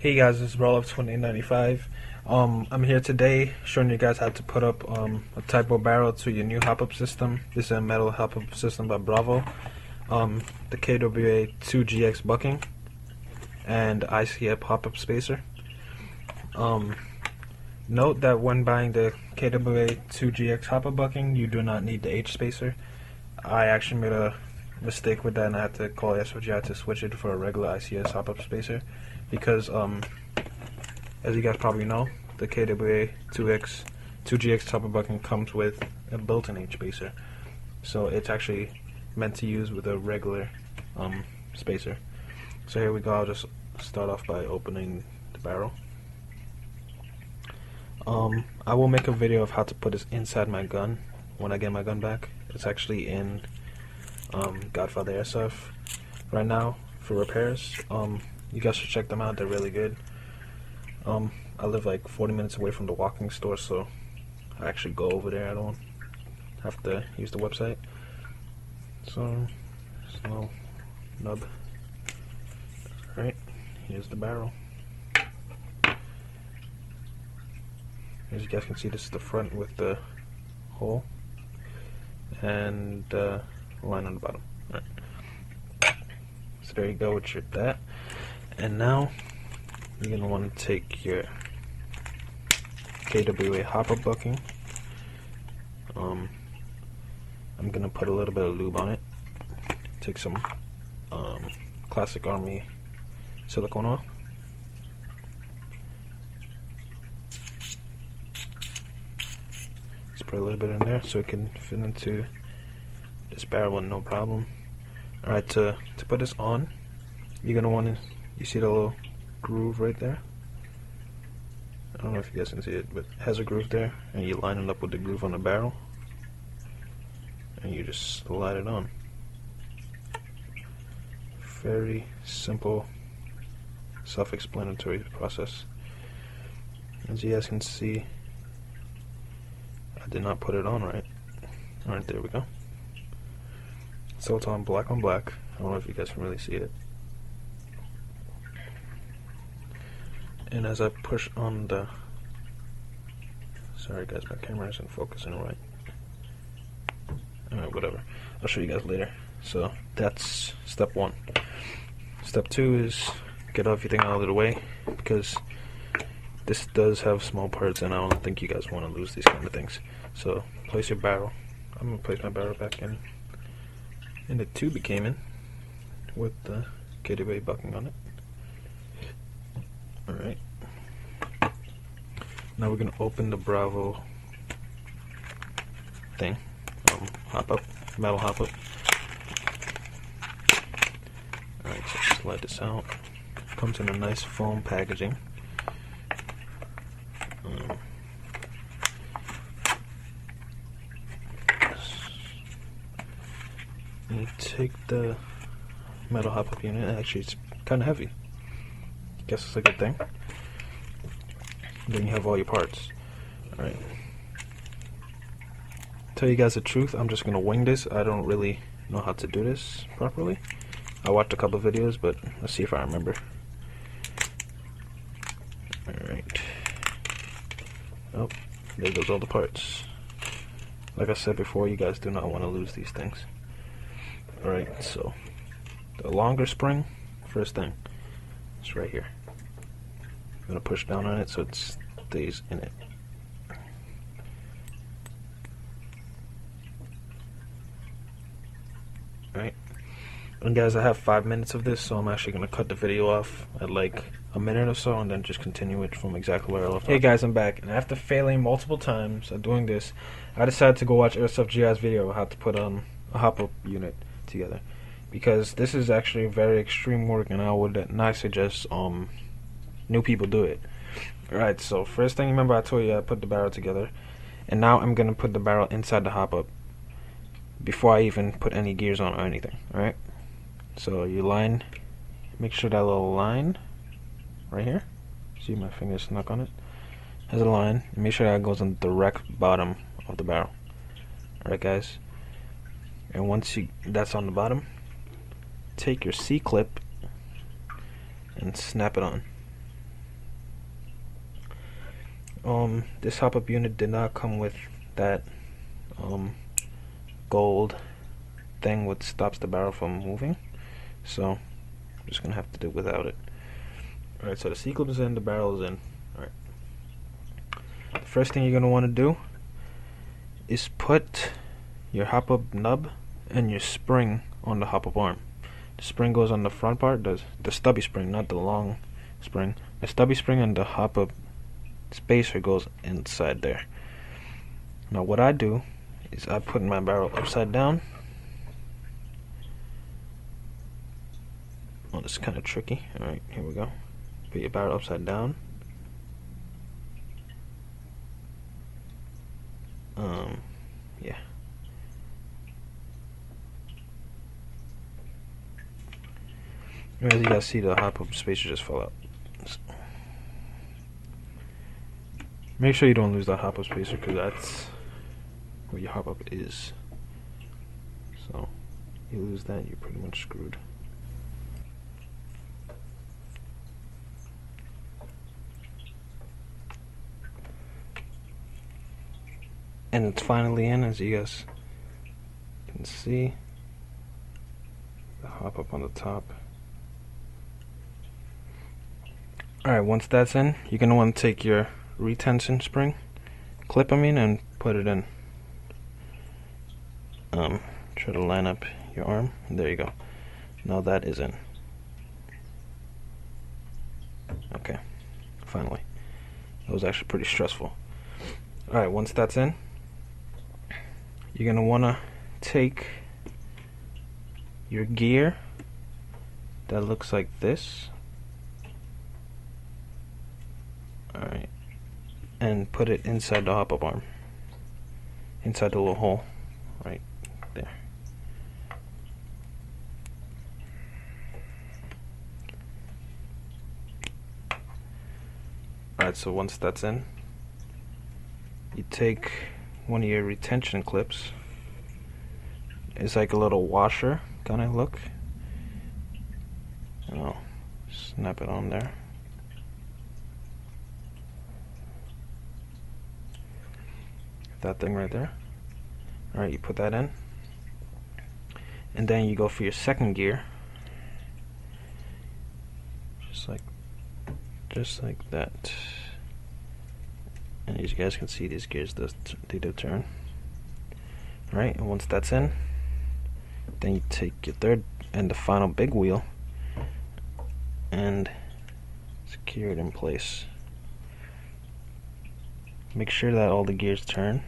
Hey guys, this is Rollup2895. Um, I'm here today showing you guys how to put up um, a type of barrel to your new hop-up system. This is a metal hop-up system by Bravo. Um, the KWA 2GX bucking and ICF hop-up spacer. Um, note that when buying the KWA 2GX hop-up bucking, you do not need the H spacer. I actually made a mistake with that and I had to call SOGI to switch it for a regular ICS hop-up spacer because um, as you guys probably know, the KWA 2X 2GX hop-up bucking comes with a built-in H spacer, so it's actually meant to use with a regular um, spacer. So here we go. I'll just start off by opening the barrel. Um, I will make a video of how to put this inside my gun when I get my gun back. It's actually in um, Godfather Airsoft right now for repairs. Um, you guys should check them out. They're really good. Um, I live like 40 minutes away from the walking store, so I actually go over there. I don't have to use the website. So, so nub. Alright, here's the barrel. As you guys can see, this is the front with the hole and uh, line on the bottom. So there you go with your that. And now you're gonna want to take your KWA hop-up bucking. Um, I'm gonna put a little bit of lube on it. Take some um, classic army silicone oil. Spray a little bit in there so it can fit into this barrel no problem. Alright, to, to put this on, you're gonna want to you see the little groove right there? I don't know if you guys can see it, but it has a groove there, and you line it up with the groove on the barrel, and you just slide it on. Very simple, self-explanatory process. As you guys can see, I did not put it on right. Alright, there we go. So it's on black on black. I don't know if you guys can really see it. And as I push on the sorry guys my camera isn't focusing right. Alright whatever. I'll show you guys later. So that's step one. Step two is get everything out of the way because this does have small parts and I don't think you guys want to lose these kind of things. So place your barrel. I'm gonna place my barrel back in in the tube it came in with the KWA bucking on it Alright. Now we're going to open the Bravo thing. Um, hop up, metal hop up. Alright, so slide this out. Comes in a nice foam packaging. Um, take the metal hop up unit, actually it's kind of heavy guess it's a good thing. Then you have all your parts. Alright. Tell you guys the truth, I'm just gonna wing this. I don't really know how to do this properly. I watched a couple videos, but let's see if I remember. Alright. Oh, there goes all the parts. Like I said before, you guys do not want to lose these things. Alright, so the longer spring, first thing, it's right here. I'm going to push down on it so it stays in it. Right. And guys, I have five minutes of this, so I'm actually going to cut the video off at like a minute or so and then just continue it from exactly where I left off. Hey guys, I'm back. And after failing multiple times at doing this, I decided to go watch Airsoft GI's video how to put um, a hop-up unit together. Because this is actually very extreme work and I would not suggest um, new people do it. Alright, so first thing, remember I told you I put the barrel together. And now I'm going to put the barrel inside the hop up before I even put any gears on or anything. Alright? So you line, make sure that little line right here, see my finger snuck on it, has a line. Make sure that goes on the direct bottom of the barrel. Alright guys? And once you that's on the bottom, take your C-clip and snap it on. Um, this hop-up unit did not come with that um, gold thing which stops the barrel from moving, so I'm just gonna have to do without it. Alright, so the C-clip is in, the barrel is in. Alright. The first thing you're gonna want to do is put your hop-up nub and your spring on the hop-up arm. The spring goes on the front part, does the stubby spring, not the long spring. The stubby spring and the hop-up spacer goes inside there. Now what I do is I put my barrel upside down. This is kind of tricky. Alright, here we go. Put your barrel upside down. Um, yeah. As you guys see, the hop-up spacer just fell out. Make sure you don't lose that hop-up spacer because that's where your hop-up is. So, you lose that, you're pretty much screwed. And it's finally in, as you guys can see. The hop-up on the top. Alright, once that's in, you're going to want to take your retention spring, clip them in and put it in. Um, try to line up your arm. There you go. Now that is in. Okay, finally. That was actually pretty stressful. Alright, once that's in, you're going to want to take your gear that looks like this Alright. And put it inside the hop up arm. Inside the little hole. Right there. Alright, so once that's in, you take one of your retention clips. It's like a little washer kind of look. And I'll snap it on there. That thing right there. Alright, you put that in. And then you go for your second gear. Just like just like that. And as you guys can see these gears does they do turn. Alright, and once that's in, then you take your third and the final big wheel and secure it in place. Make sure that all the gears turn.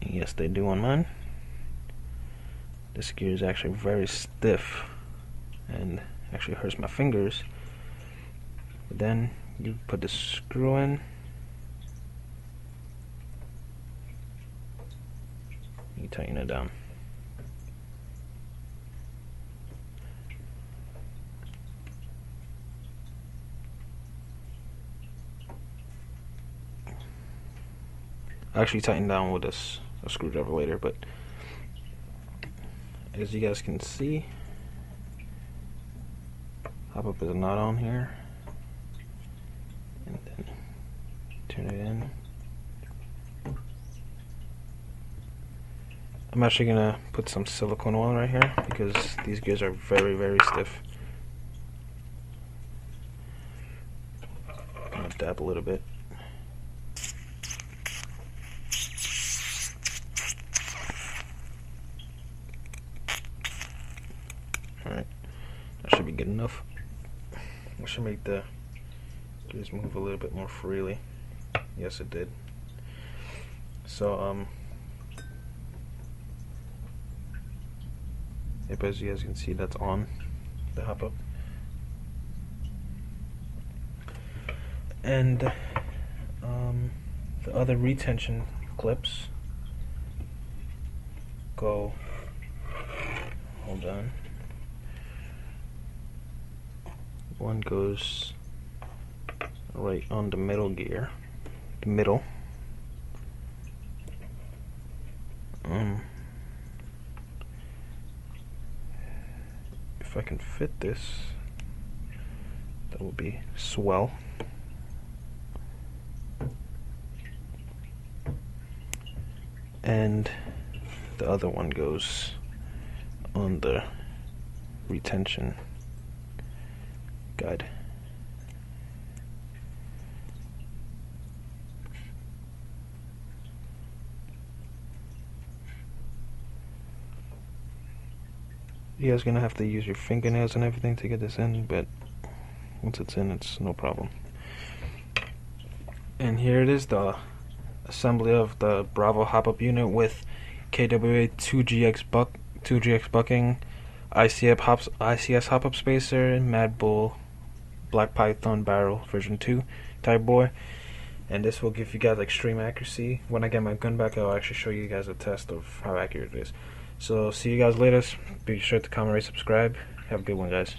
Yes, they do on mine. This gear is actually very stiff and actually hurts my fingers. But then you put the screw in. You tighten it down. Actually tighten down with this a screwdriver later, but as you guys can see, hop up with a not on here, and then turn it in. I'm actually gonna put some silicone oil right here because these gears are very very stiff. Dab a little bit. Good enough. I should make the gears move a little bit more freely. Yes, it did. So, um, yep, as you guys can see, that's on the hop up. And um, the other retention clips go, hold on. one goes oh, right on the middle gear, the middle. Um, if I can fit this, that will be swell. And the other one goes on the retention guide. You guys gonna have to use your fingernails and everything to get this in, but once it's in, it's no problem. And here it is, the assembly of the Bravo hop-up unit with KWA 2GX buck 2GX bucking, ICF hops ICS hop-up spacer, and Madbull, Black Python barrel version 2 tight bore. And this will give you guys extreme accuracy. When I get my gun back, I'll actually show you guys a test of how accurate it is. So see you guys later. Be sure to comment, rate, subscribe. Have a good one, guys.